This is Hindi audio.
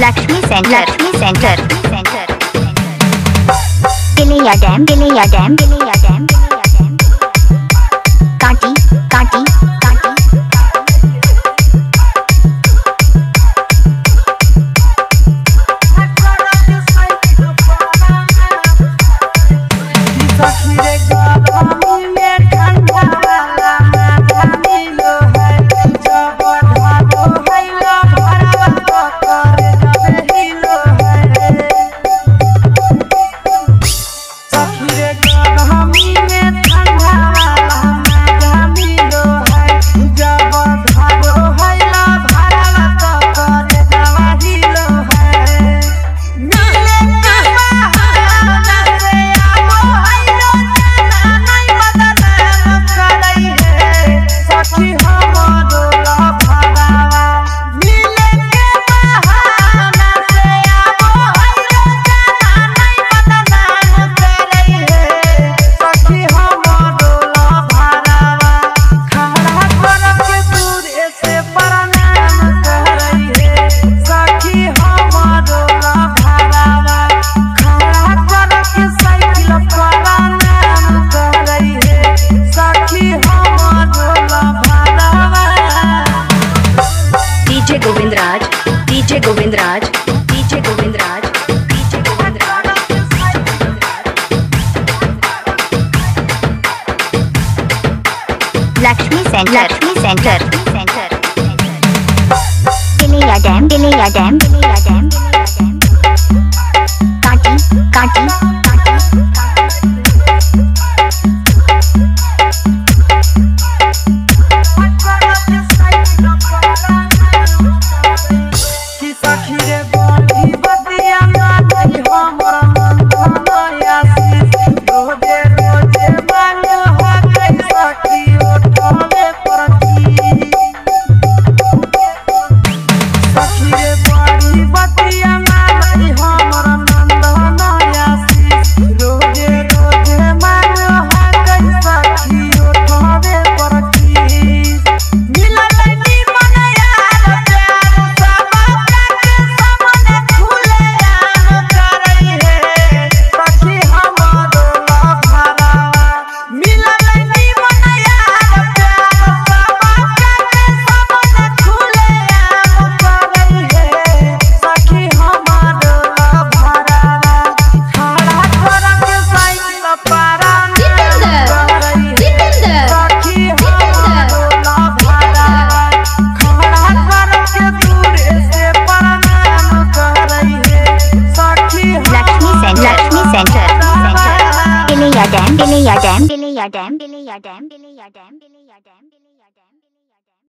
Lakshmi centre. Lakshmi centre. किलिया dam बिलिया dam बिलिया dam बिलिया dam. काटी काटी। सेंटर सेंटर सेंटर किलिया डैम किलिया डैम किलिया डैम काटी काटी Jitendra your damn, Billy, your damn, Billy, your damn, Billy.